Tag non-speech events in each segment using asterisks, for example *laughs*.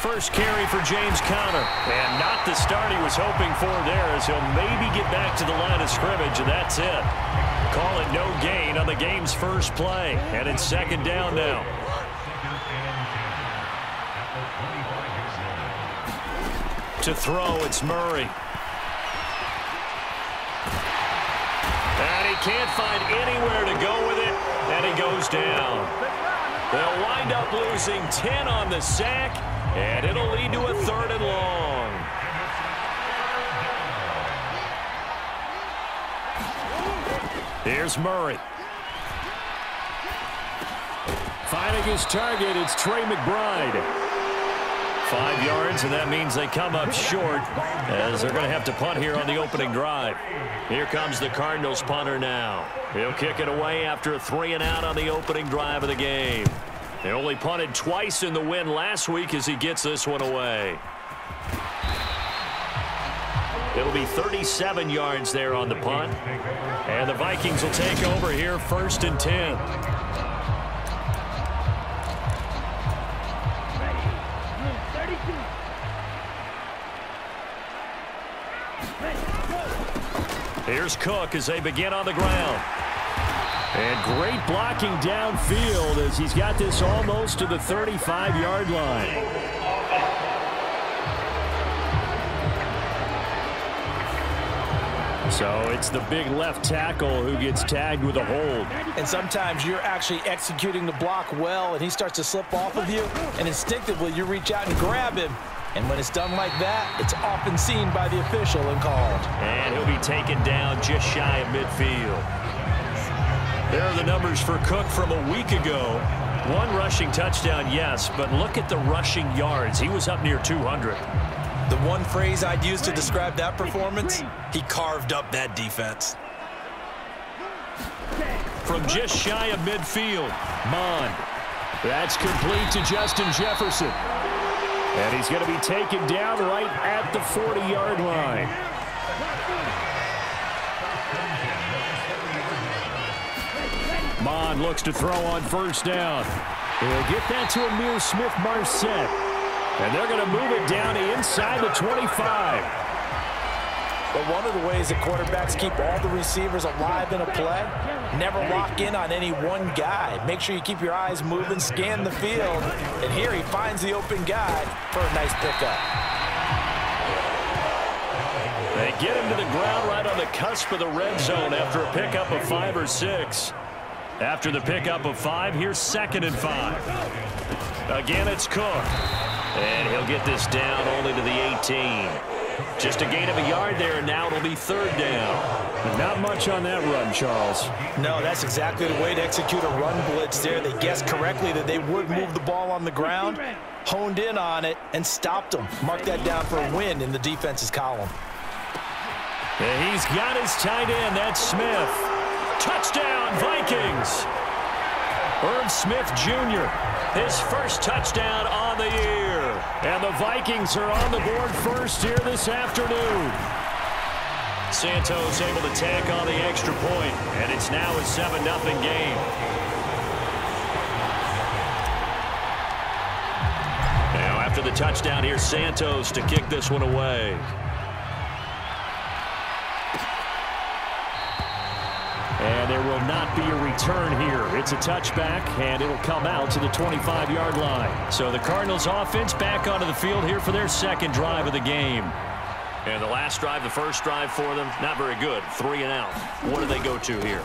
First carry for James Conner. And not the start he was hoping for there as he'll maybe get back to the line of scrimmage, and that's it. Call it no gain on the game's first play. And it's second down now. To throw, it's Murray. And he can't find anywhere to go with it, and he goes down. They'll wind up losing 10 on the sack, and it'll lead to a third and long. Here's Murray. Finding his target, it's Trey McBride. Five yards, and that means they come up short as they're going to have to punt here on the opening drive. Here comes the Cardinals punter now. He'll kick it away after a three and out on the opening drive of the game. They only punted twice in the win last week as he gets this one away. It'll be 37 yards there on the punt. And the Vikings will take over here first and 10. Here's Cook as they begin on the ground. And great blocking downfield as he's got this almost to the 35-yard line. So it's the big left tackle who gets tagged with a hold. And sometimes you're actually executing the block well, and he starts to slip off of you, and instinctively you reach out and grab him. And when it's done like that, it's often seen by the official and called. And he'll be taken down just shy of midfield. There are the numbers for Cook from a week ago. One rushing touchdown, yes, but look at the rushing yards. He was up near 200. The one phrase I'd use to describe that performance, he carved up that defense. From just shy of midfield, Mond. That's complete to Justin Jefferson. And he's going to be taken down right at the 40-yard line. Mond looks to throw on first down. He'll get that to Ihmir Smith-Marsette. And they're going to move it down inside the 25. But one of the ways that quarterbacks keep all the receivers alive in a play, never lock in on any one guy. Make sure you keep your eyes moving, scan the field. And here he finds the open guy for a nice pickup. They get him to the ground right on the cusp of the red zone after a pickup of five or six. After the pickup of five, here's second and five. Again, it's Cook. And he'll get this down only to the 18. Just a gain of a yard there, and now it'll be third down. Not much on that run, Charles. No, that's exactly the way to execute a run blitz there. They guessed correctly that they would move the ball on the ground, honed in on it, and stopped them. Mark that down for a win in the defense's column. And he's got his tight end. That's Smith. Touchdown, Vikings. Irv Smith Jr., his first touchdown on the year. And the Vikings are on the board first here this afternoon. Santos able to tack on the extra point, and it's now a 7-0 game. Now after the touchdown, here, Santos to kick this one away. And there will not be a return here. It's a touchback, and it'll come out to the 25-yard line. So the Cardinals offense back onto the field here for their second drive of the game. And the last drive, the first drive for them, not very good. Three and out. What do they go to here?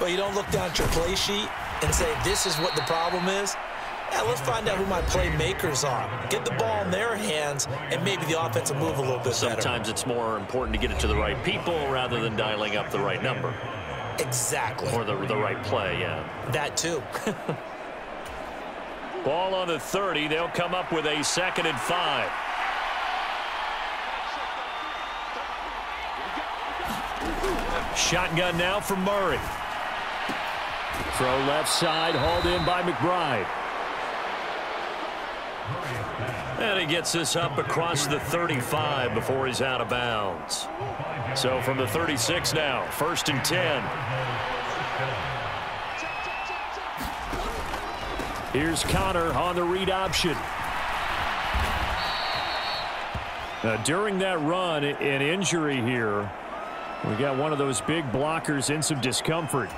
Well, you don't look down at your play sheet and say, this is what the problem is. Yeah, let's find out who my playmakers are. Get the ball in their hands, and maybe the offense will move a little bit Sometimes better. it's more important to get it to the right people rather than dialing up the right number. Exactly. Or the, the right play, yeah. That too. *laughs* Ball on the 30. They'll come up with a second and five. Shotgun now for Murray. Throw left side, hauled in by McBride. And he gets this up across the 35 before he's out of bounds. So from the 36 now, first and 10. Here's Conner on the read option. Now, during that run, an injury here. We got one of those big blockers in some discomfort.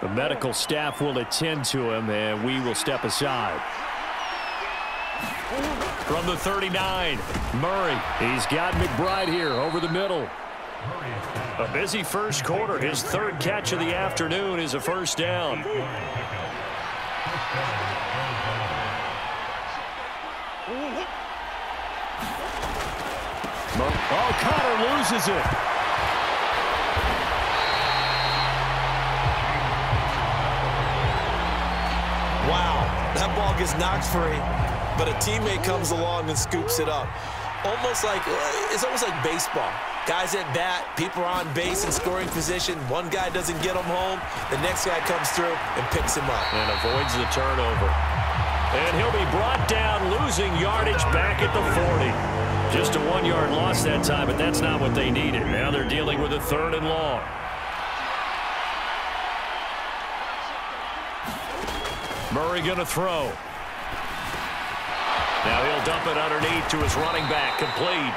The medical staff will attend to him, and we will step aside. From the 39, Murray. He's got McBride here over the middle. A busy first quarter. His third catch of the afternoon is a first down. Oh, Conner loses it. Wow, that ball gets knocked free, but a teammate comes along and scoops it up. Almost like, it's almost like baseball. Guys at bat, people are on base in scoring position. One guy doesn't get him home. The next guy comes through and picks him up. And avoids the turnover. And he'll be brought down, losing yardage back at the 40. Just a one-yard loss that time, but that's not what they needed. Now they're dealing with a third and long. Murray going to throw. Now he'll dump it underneath to his running back, complete.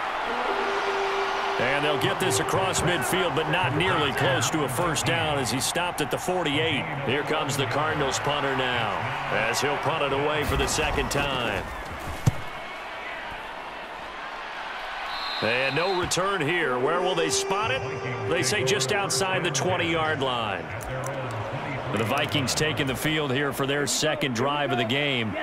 And they'll get this across midfield, but not nearly close to a first down as he stopped at the 48. Here comes the Cardinals punter now as he'll punt it away for the second time. And no return here. Where will they spot it? They say just outside the 20-yard line. The Vikings taking the field here for their second drive of the game.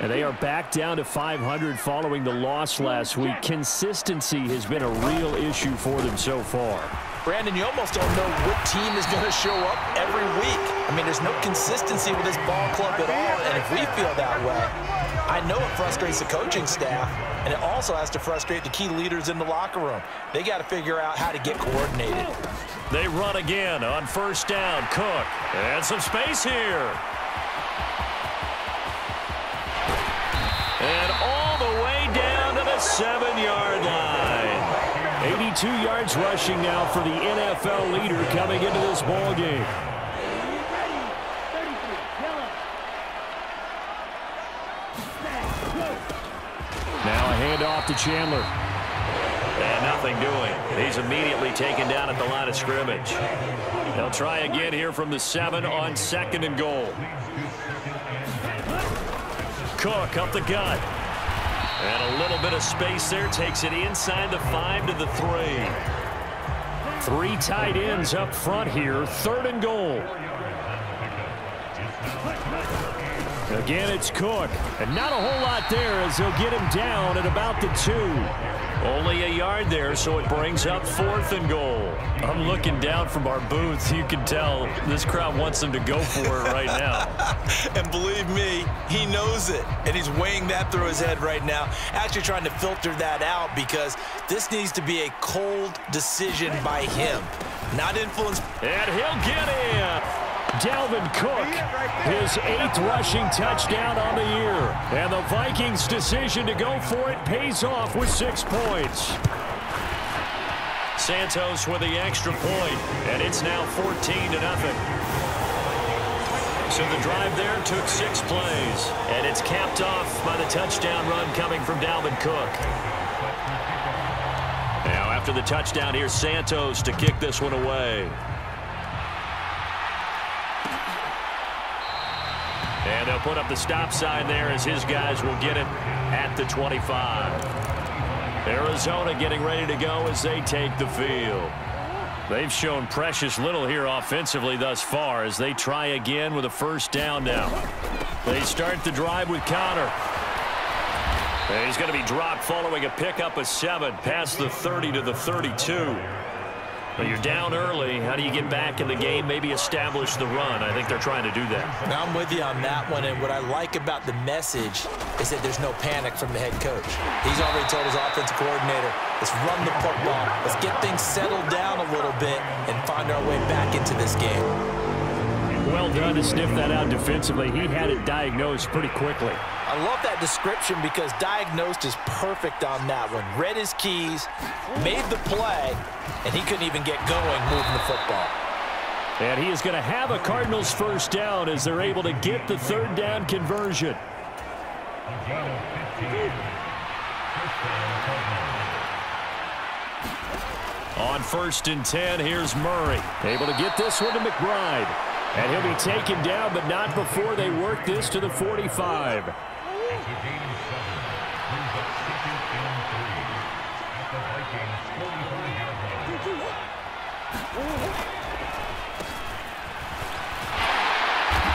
And they are back down to 500 following the loss last week. Consistency has been a real issue for them so far. Brandon, you almost don't know what team is going to show up every week. I mean, there's no consistency with this ball club at all, and if we feel that way, I know it frustrates the coaching staff, and it also has to frustrate the key leaders in the locker room. They got to figure out how to get coordinated. They run again on first down. Cook, and some space here. Two yards rushing now for the NFL leader coming into this ball game. Now a handoff to Chandler. And nothing doing. He's immediately taken down at the line of scrimmage. They'll try again here from the seven on second and goal. Cook up the gut. And a little bit of space there. Takes it inside the five to the three. Three tight ends up front here. Third and goal. Again, it's Cook. And not a whole lot there as they'll get him down at about the two. Only a yard there, so it brings up fourth and goal. I'm looking down from our booth. You can tell this crowd wants them to go for it right now. *laughs* and believe me, he knows it. And he's weighing that through his head right now. Actually trying to filter that out because this needs to be a cold decision by him. Not influenced. And he'll get in. Dalvin Cook, his eighth rushing touchdown on the year. And the Vikings' decision to go for it pays off with six points. Santos with the extra point, and it's now 14 to nothing. So the drive there took six plays, and it's capped off by the touchdown run coming from Dalvin Cook. Now after the touchdown, here's Santos to kick this one away. And they'll put up the stop sign there as his guys will get it at the 25. Arizona getting ready to go as they take the field. They've shown precious little here offensively thus far as they try again with a first down now. They start the drive with Conner. And he's going to be dropped following a pickup of seven past the 30 to the 32. You're down early. How do you get back in the game, maybe establish the run? I think they're trying to do that. Now, I'm with you on that one, and what I like about the message is that there's no panic from the head coach. He's already told his offensive coordinator, let's run the football. Let's get things settled down a little bit and find our way back into this game. Well done to sniff that out defensively. He had it diagnosed pretty quickly. I love that description because diagnosed is perfect on that one. Read his keys, made the play, and he couldn't even get going moving the football. And he is going to have a Cardinals first down as they're able to get the third down conversion. On first and 10, here's Murray. Able to get this one to McBride. And he'll be taken down, but not before they work this to the 45.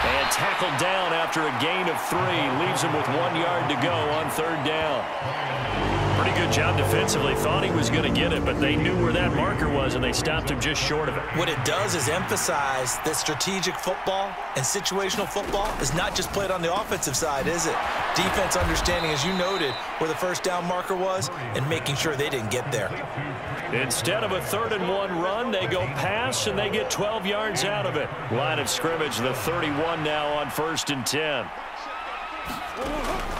And tackled down after a gain of three. Leaves him with one yard to go on third down. Pretty good job defensively. Thought he was going to get it, but they knew where that marker was, and they stopped him just short of it. What it does is emphasize that strategic football and situational football is not just played on the offensive side, is it? Defense understanding, as you noted, where the first down marker was and making sure they didn't get there. Instead of a third and one run, they go pass, and they get 12 yards out of it. Line of scrimmage, the 31 now on first and 10.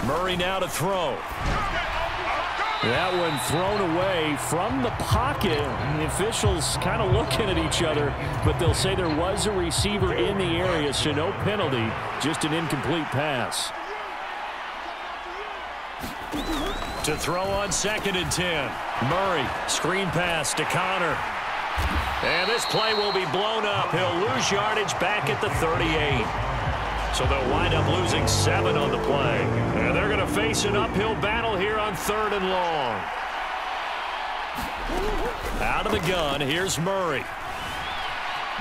Murray now to throw. That one thrown away from the pocket. The officials kind of looking at each other, but they'll say there was a receiver in the area, so no penalty, just an incomplete pass. To throw on second and 10. Murray, screen pass to Conner. And this play will be blown up. He'll lose yardage back at the 38. So they'll wind up losing seven on the play. And they're going to face an uphill battle here on third and long. Out of the gun, here's Murray.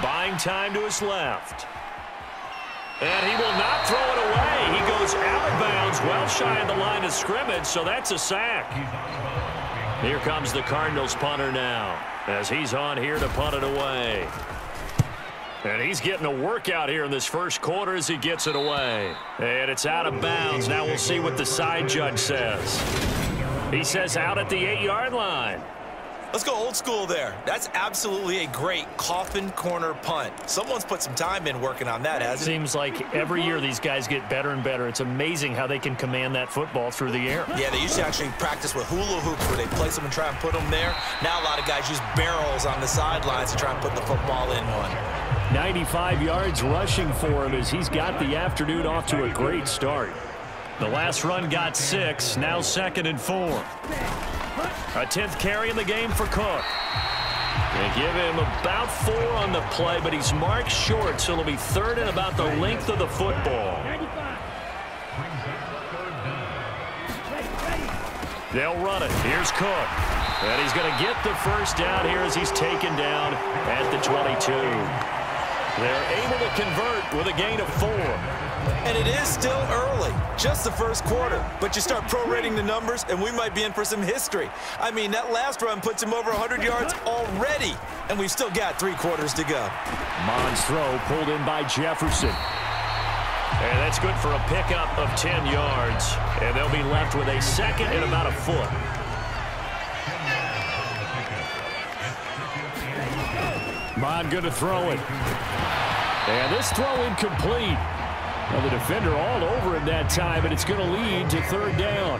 Buying time to his left. And he will not throw it away. He goes out of bounds, well shy of the line of scrimmage, so that's a sack. Here comes the Cardinals punter now as he's on here to punt it away. And he's getting a workout here in this first quarter as he gets it away. And it's out of bounds. Now we'll see what the side judge says. He says out at the eight-yard line. Let's go old school there. That's absolutely a great coffin corner punt. Someone's put some time in working on that, hasn't it? Seems like every year these guys get better and better. It's amazing how they can command that football through the air. Yeah, they used to actually practice with hula hoops where they place them and try and put them there. Now a lot of guys use barrels on the sidelines to try and put the football in one. 95 yards rushing for him as he's got the afternoon off to a great start. The last run got six, now second and four. A 10th carry in the game for Cook. They give him about four on the play, but he's marked short, so it'll be third and about the length of the football. They'll run it. Here's Cook. And he's going to get the first down here as he's taken down at the 22. They're able to convert with a gain of four. And it is still early, just the first quarter. But you start prorating the numbers, and we might be in for some history. I mean, that last run puts him over 100 yards already, and we've still got three quarters to go. Mond's throw pulled in by Jefferson. And that's good for a pickup of 10 yards. And they'll be left with a second and about a foot. Mond going to throw it. And this throw incomplete. Well, the defender all over him that time, and it's going to lead to third down.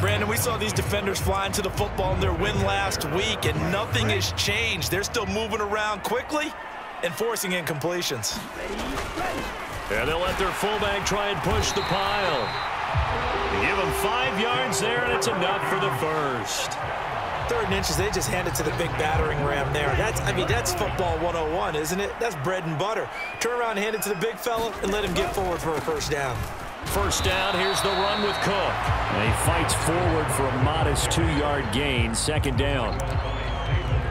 Brandon, we saw these defenders flying to the football in their win last week, and nothing has changed. They're still moving around quickly and forcing incompletions. And they'll let their fullback try and push the pile. Give them five yards there, and it's enough for the first third and inches, they just hand it to the big battering ram there. That's, I mean, that's football 101, isn't it? That's bread and butter. Turn around and hand it to the big fella and let him get forward for a first down. First down, here's the run with Cook. And he fights forward for a modest two-yard gain, second down.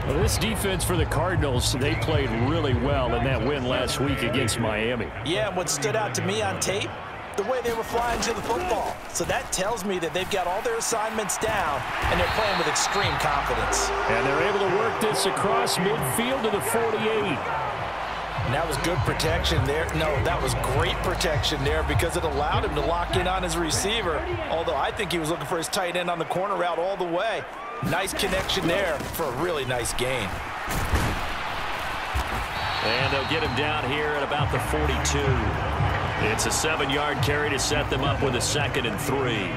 Well, this defense for the Cardinals, they played really well in that win last week against Miami. Yeah, what stood out to me on tape the way they were flying to the football. So that tells me that they've got all their assignments down, and they're playing with extreme confidence. And they're able to work this across midfield to the 48. And that was good protection there. No, that was great protection there because it allowed him to lock in on his receiver, although I think he was looking for his tight end on the corner route all the way. Nice connection there for a really nice gain. And they'll get him down here at about the 42. It's a seven-yard carry to set them up with a second and three.